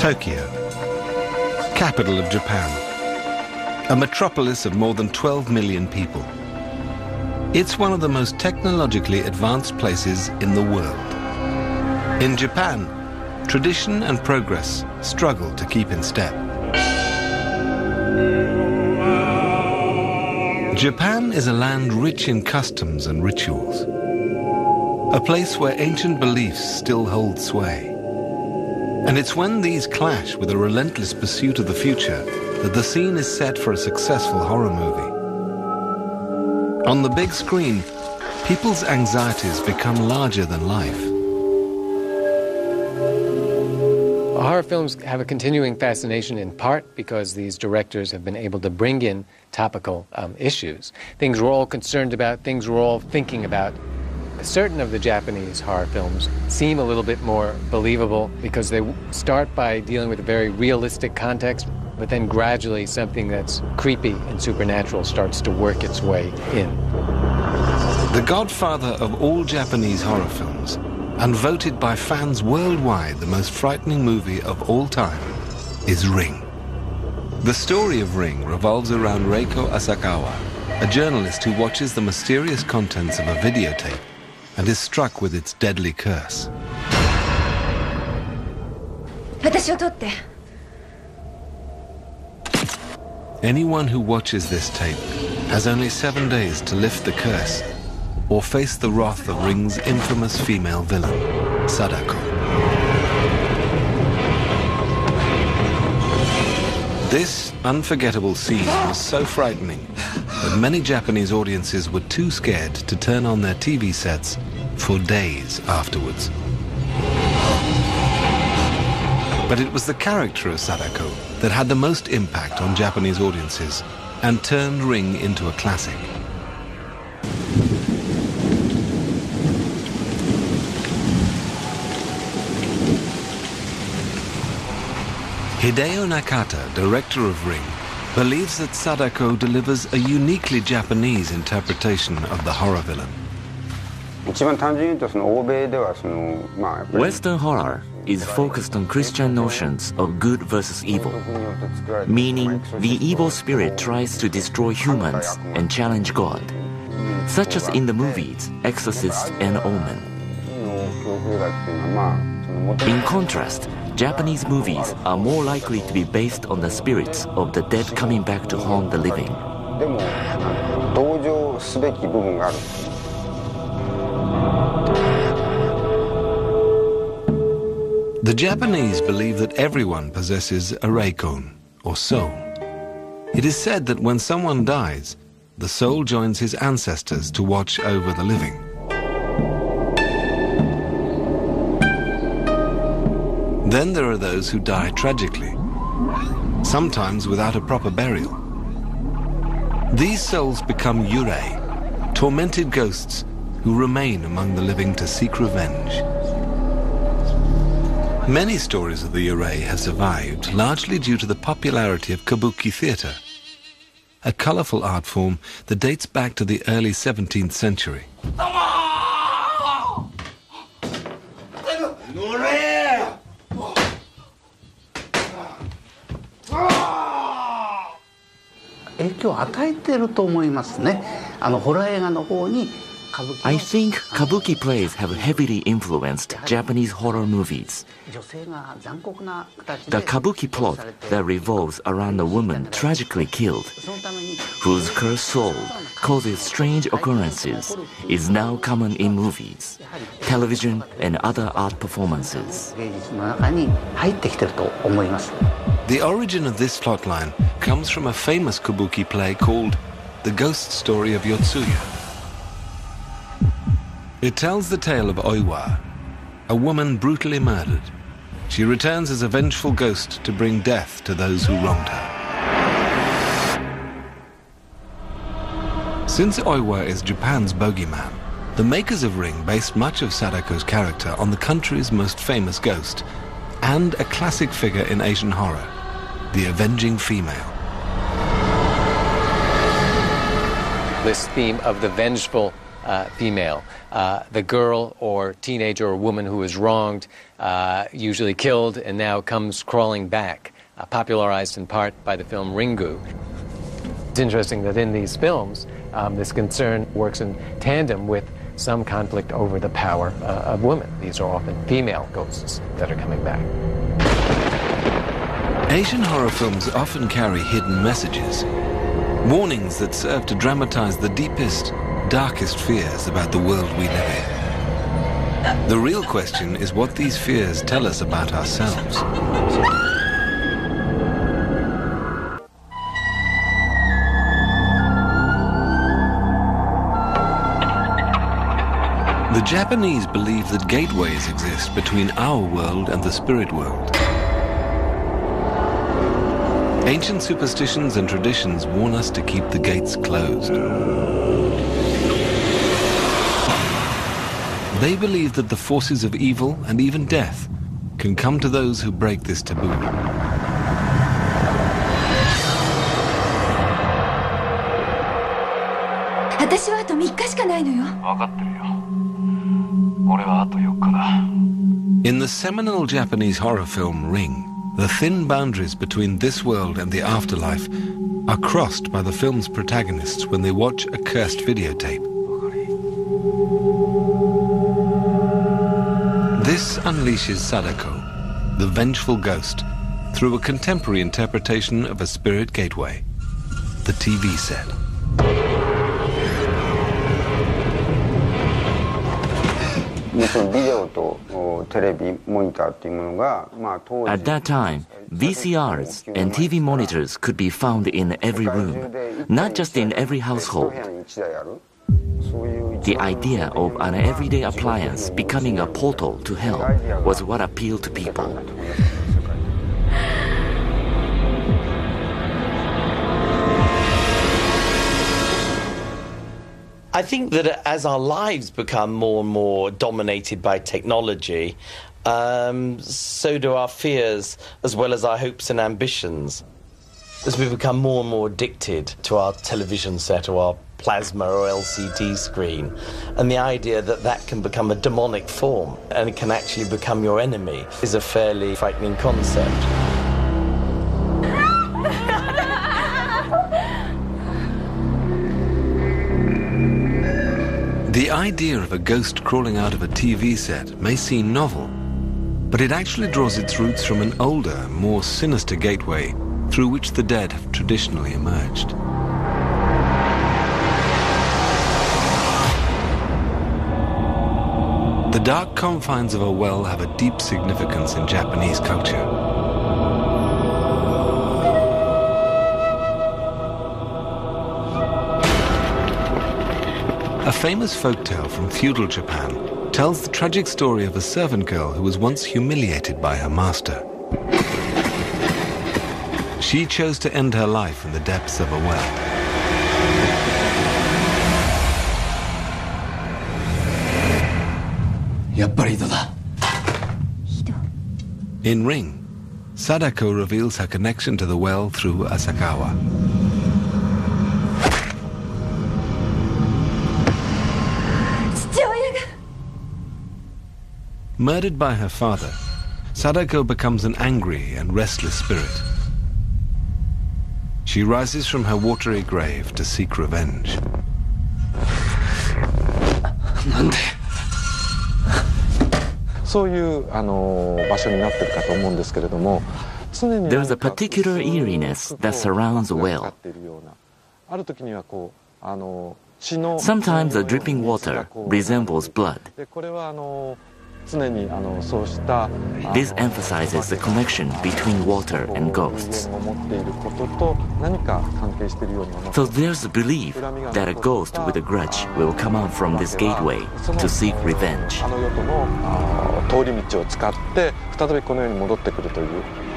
Tokyo, capital of Japan, a metropolis of more than 12 million people. It's one of the most technologically advanced places in the world. In Japan, tradition and progress struggle to keep in step. Japan is a land rich in customs and rituals, a place where ancient beliefs still hold sway. And it's when these clash with a relentless pursuit of the future that the scene is set for a successful horror movie. On the big screen, people's anxieties become larger than life. Horror films have a continuing fascination in part because these directors have been able to bring in topical um, issues. Things we're all concerned about, things we're all thinking about certain of the Japanese horror films seem a little bit more believable because they start by dealing with a very realistic context, but then gradually something that's creepy and supernatural starts to work its way in. The godfather of all Japanese horror films, and voted by fans worldwide the most frightening movie of all time, is Ring. The story of Ring revolves around Reiko Asakawa, a journalist who watches the mysterious contents of a videotape and is struck with its deadly curse. Anyone who watches this tape has only seven days to lift the curse or face the wrath of Ring's infamous female villain, Sadako. This unforgettable scene was so frightening that many Japanese audiences were too scared to turn on their TV sets for days afterwards. But it was the character of Sadako that had the most impact on Japanese audiences and turned Ring into a classic. Hideo Nakata, director of Ring, believes that Sadako delivers a uniquely Japanese interpretation of the horror villain. Western horror is focused on Christian notions of good versus evil, meaning the evil spirit tries to destroy humans and challenge God, such as in the movies Exorcist and Omen. In contrast, Japanese movies are more likely to be based on the spirits of the dead coming back to haunt the living. The Japanese believe that everyone possesses a reikon, or soul. It is said that when someone dies, the soul joins his ancestors to watch over the living. Then there are those who die tragically, sometimes without a proper burial. These souls become yurei, tormented ghosts who remain among the living to seek revenge. Many stories of the yurei have survived, largely due to the popularity of kabuki theatre, a colorful art form that dates back to the early 17th century. 響を与えてると思いますねあのホラー映画の方に I think kabuki plays have heavily influenced Japanese horror movies. The kabuki plot that revolves around a woman tragically killed, whose cursed soul causes strange occurrences, is now common in movies, television, and other art performances. The origin of this plotline comes from a famous kabuki play called The Ghost Story of Yotsuya. It tells the tale of Oiwa, a woman brutally murdered. She returns as a vengeful ghost to bring death to those who wronged her. Since Oiwa is Japan's bogeyman, the makers of Ring based much of Sadako's character on the country's most famous ghost and a classic figure in Asian horror, the avenging female. This theme of the vengeful uh, female. Uh, the girl or teenager or woman who is wronged, uh, usually killed, and now comes crawling back, uh, popularized in part by the film Ringu. It's interesting that in these films, um, this concern works in tandem with some conflict over the power uh, of women. These are often female ghosts that are coming back. Asian horror films often carry hidden messages, warnings that serve to dramatize the deepest, darkest fears about the world we live in. The real question is what these fears tell us about ourselves. The Japanese believe that gateways exist between our world and the spirit world. Ancient superstitions and traditions warn us to keep the gates closed. They believe that the forces of evil and even death can come to those who break this taboo. In the seminal Japanese horror film Ring, the thin boundaries between this world and the afterlife are crossed by the film's protagonists when they watch a cursed videotape. This unleashes Sadako, the vengeful ghost, through a contemporary interpretation of a spirit gateway, the TV set. Mm-hmm. At that time, VCRs and TV monitors could be found in every room, not just in every household. The idea of an everyday appliance becoming a portal to hell was what appealed to people. I think that as our lives become more and more dominated by technology, um, so do our fears as well as our hopes and ambitions. As we become more and more addicted to our television set or our plasma or LCD screen, and the idea that that can become a demonic form and can actually become your enemy is a fairly frightening concept. Idea of a ghost crawling out of a TV set may seem novel, but it actually draws its roots from an older, more sinister gateway through which the dead have traditionally emerged. The dark confines of a well have a deep significance in Japanese culture. A famous folktale from feudal Japan tells the tragic story of a servant girl who was once humiliated by her master. She chose to end her life in the depths of a well. In Ring, Sadako reveals her connection to the well through Asakawa. Murdered by her father, Sadako becomes an angry and restless spirit. She rises from her watery grave to seek revenge. そういうあの場所になってるかと思うんですけれども常に There's a particular eeriness that surrounds a well. ある時にはこうあの血の Sometimes the dripping water resembles blood. This emphasizes the connection between water and ghosts. So there's a belief that a ghost with a grudge will come out from this gateway to seek revenge. あの世との通り道を使って再びこの世に戻ってくるという。